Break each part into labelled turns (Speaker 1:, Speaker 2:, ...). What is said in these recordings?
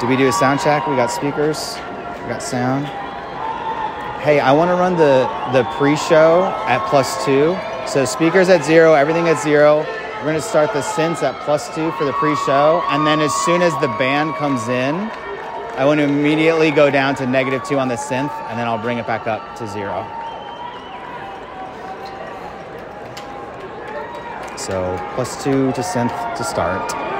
Speaker 1: Did we do a sound check? We got speakers. We got sound. Hey, I want to run the the pre-show at plus two. So speakers at zero, everything at zero. We're gonna start the synths at plus two for the pre-show, and then as soon as the band comes in, I want to immediately go down to negative two on the synth, and then I'll bring it back up to zero. So plus two to synth to start.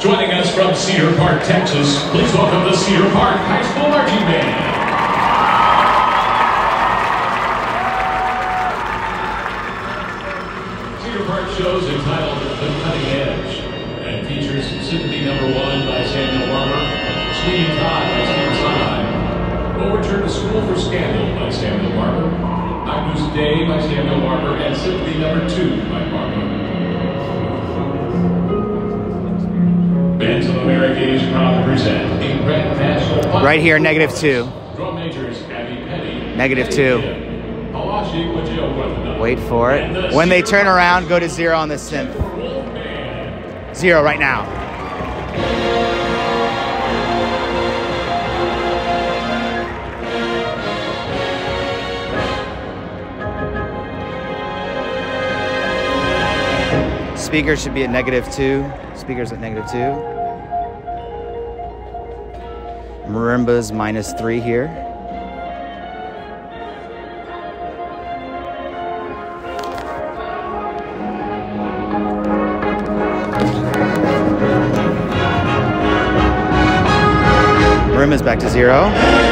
Speaker 2: Joining us from Cedar Park, Texas, please welcome the Cedar Park High School Marching Band. Cedar Park shows entitled The Cutting Edge and features Symphony Number One by Samuel Barber, Sweeney Todd by Steve Sondheim, Overture to School for Scandal by Samuel Barber, Agnus Dei by Samuel Barber, and Symphony Number Two by Barber.
Speaker 1: Right here, negative two.
Speaker 2: Petty.
Speaker 1: Two. Wait for it. When they turn around, go to zero on the synth. Zero right now. Speakers should be at negative two. Speakers at negative two. Marimbas minus three here. Marimbas back to zero.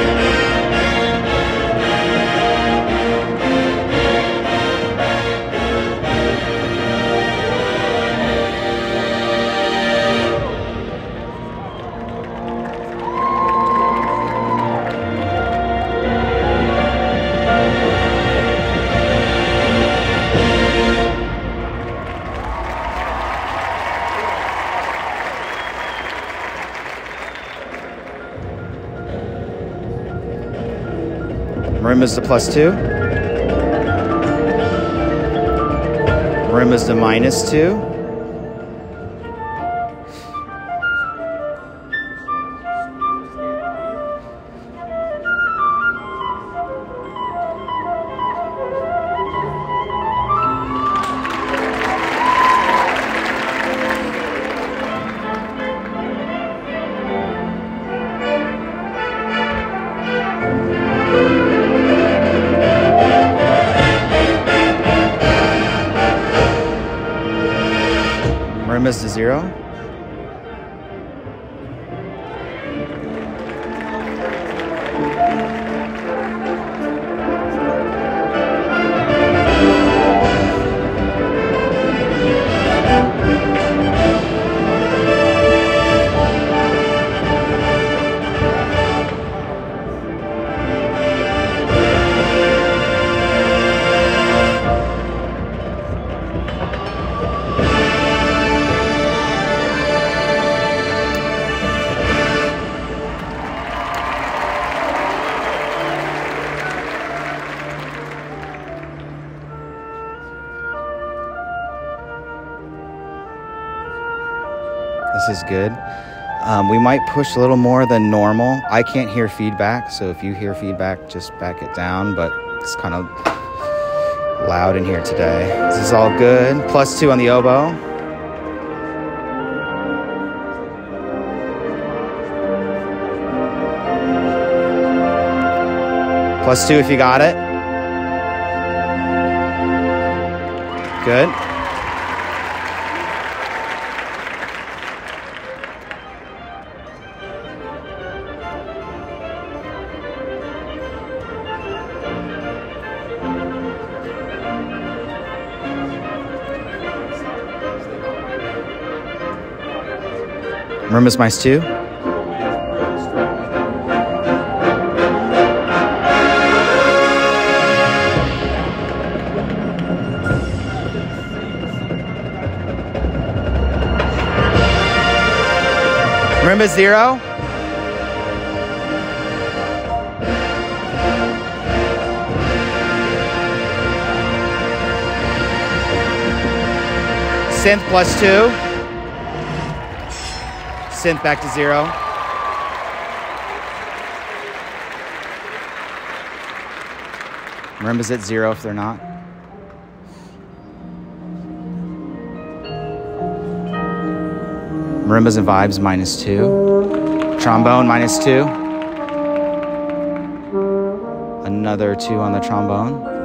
Speaker 1: Marimbas the plus two. Rim is the minus two. Marimbas to zero. This is good. Um, we might push a little more than normal. I can't hear feedback, so if you hear feedback, just back it down. But it's kind of loud in here today. This is all good. Plus two on the oboe. Plus two if you got it. Good. Marimbas Mice 2. Marimba 0. Synth plus 2. Synth back to zero. Marimba's at zero if they're not. Marimbas and vibes minus two. Trombone minus two. Another two on the trombone.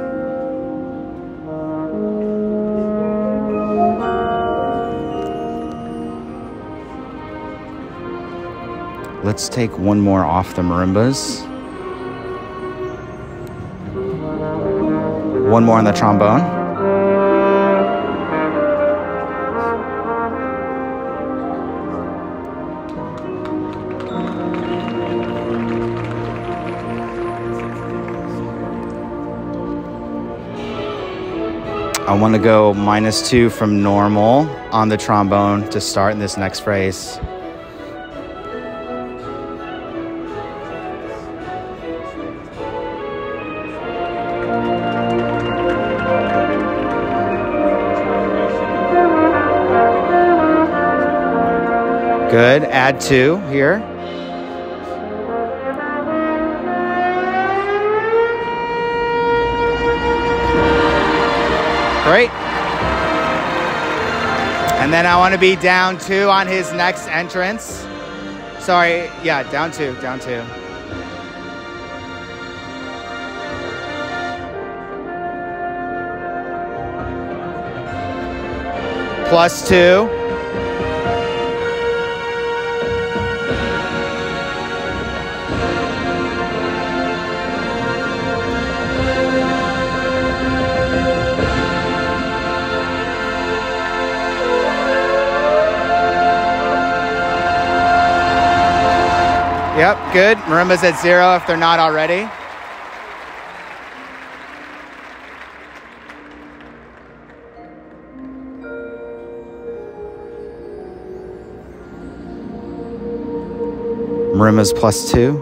Speaker 1: Let's take one more off the marimbas. One more on the trombone. I want to go minus two from normal on the trombone to start in this next phrase. Good. Add two here. Great. And then I want to be down two on his next entrance. Sorry, yeah, down two, down two. Plus two. Yep, good. Marimba's at zero if they're not already. Marimba's plus two.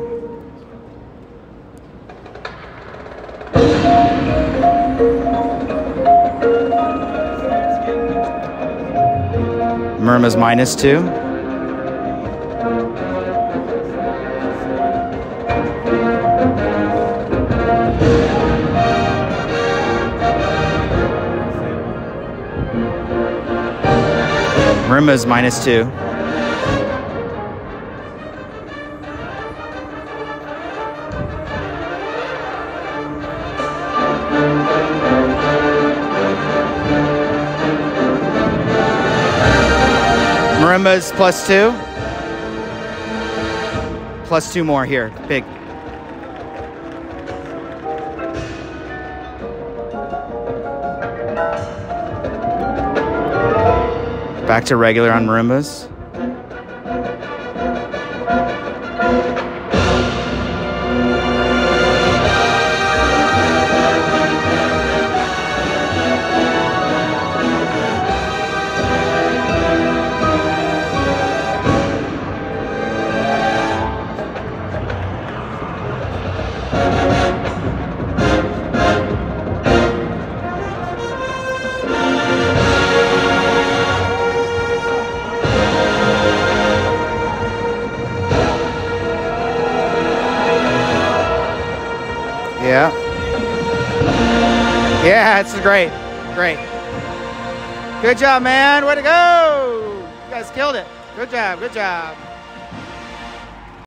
Speaker 1: Marimba's minus two. Marimba's minus two. Marimba's plus two. Plus two more here. Big. Back to regular on marimbas. Yeah, it's great. Great. Good job, man. Way to go. You guys killed it. Good job. Good job.